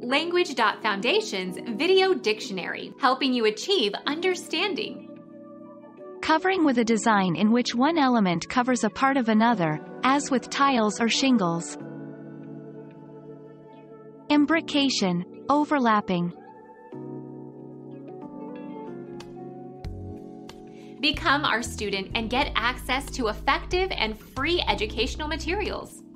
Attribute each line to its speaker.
Speaker 1: Language.Foundation's Video Dictionary, helping you achieve understanding.
Speaker 2: Covering with a design in which one element covers a part of another, as with tiles or shingles. Imbrication, overlapping.
Speaker 1: Become our student and get access to effective and free educational materials.